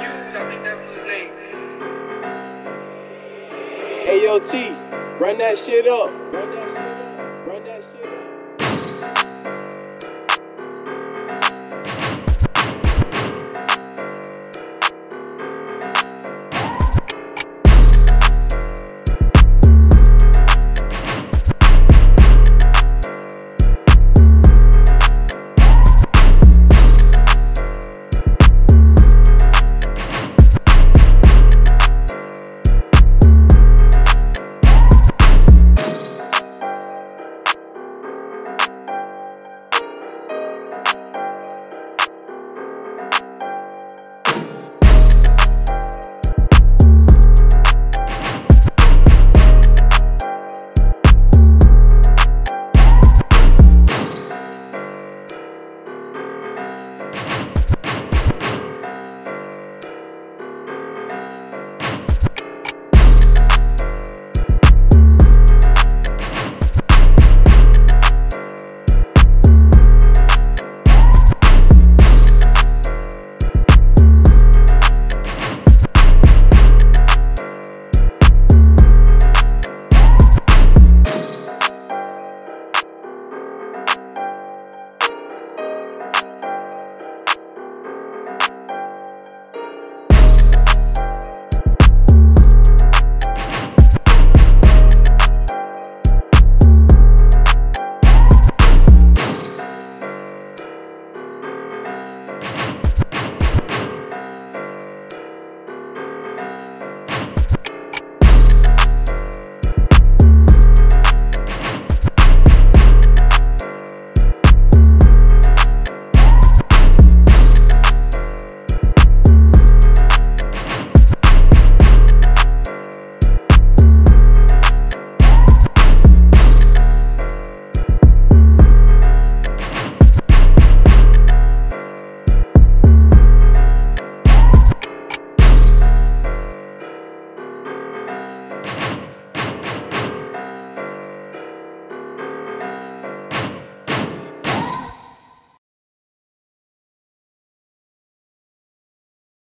Hughes, I think that's his name. AOT, run that shit up. Run that shit up. Run that shit up.